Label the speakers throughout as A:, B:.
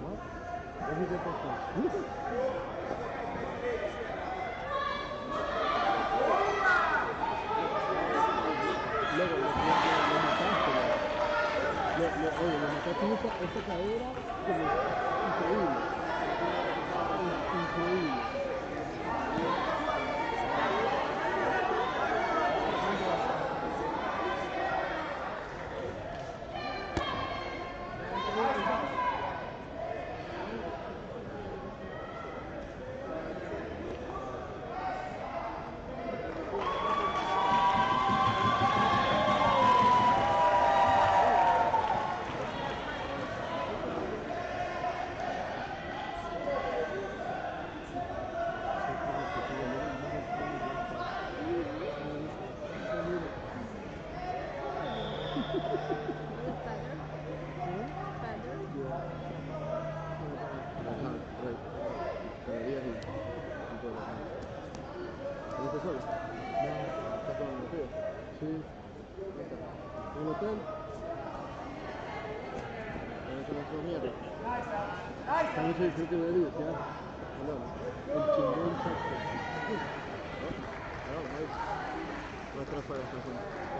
A: What? Let me get this one. Esta cadera como increíble. Increíble. Sí. ¿El hotel? Eso no es mierda. Esta noche disfrute de Dios, ¿ya? El chingón. No te la fuera, Amado,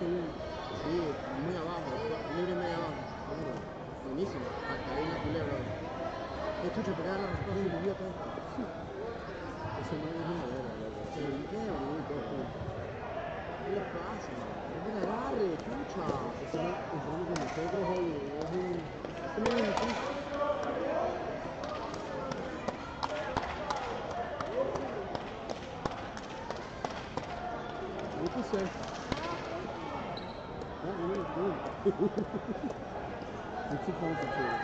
A: Sí, muy abajo, libre medio abajo. Buenísimo, Catalina Culebra. ¿Qué chucha, pero la respuesta? Ese no es una verga, qué. ¿Qué le pasa? Me la agarre, chucha. Es nosotros. Es un... Es un What you say? I'm too concentrated.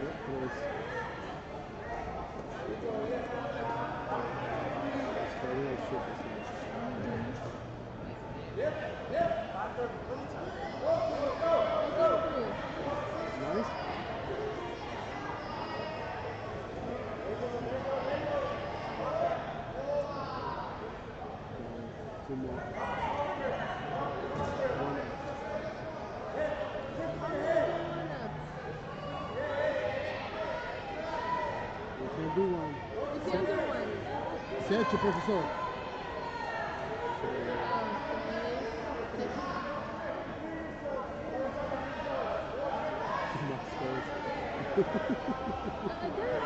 A: Yep, Yep, yep. Nice. Sete, professor.
B: Okay.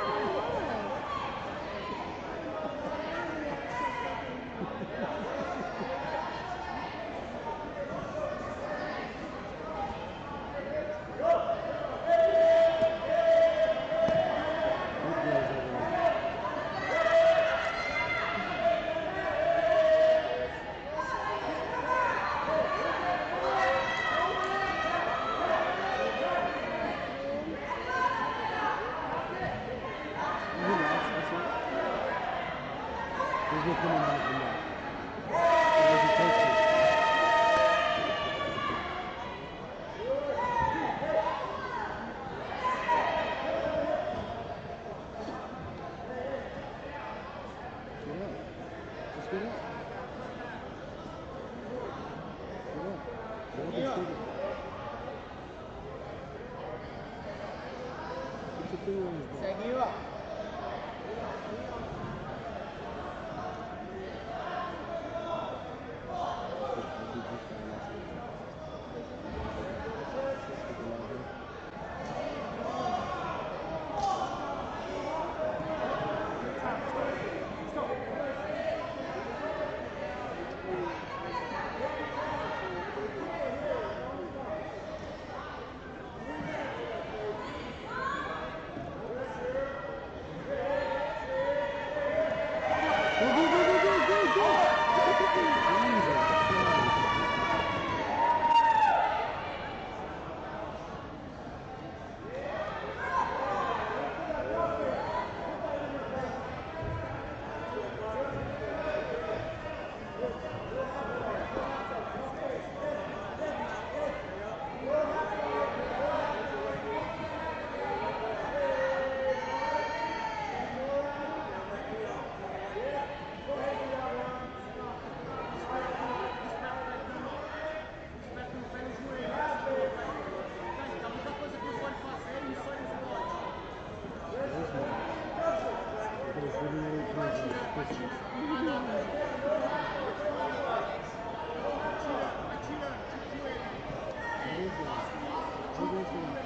A: Thank you.